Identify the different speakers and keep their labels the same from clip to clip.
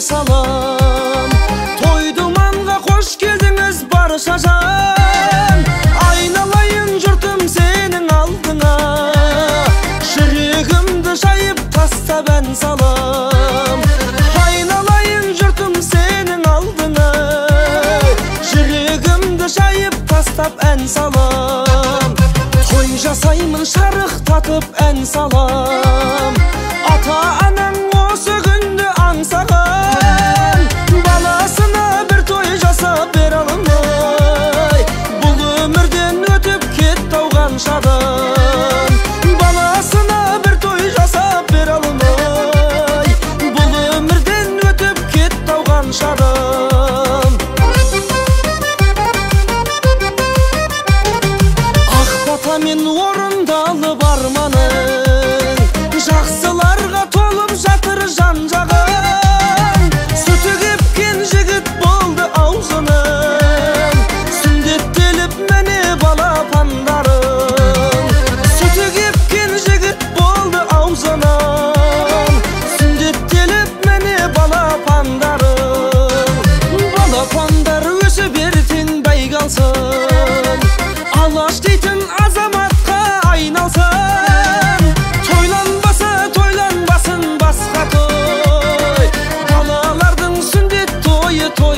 Speaker 1: салам той думанға қош келдіңіз барша жан айналайын жұртым сенің алдыңа жүрегімді жайып тастап ән салам айналайын жұртым сенің алдыңа жүрегімді жайып тастап ән салам той жасаймын шарықтатып ән салам amor.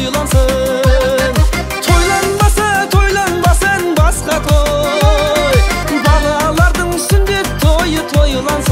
Speaker 1: тойлансын тойланбаса тойланбасаң басқа той балалардың сүндет тойы тойлансын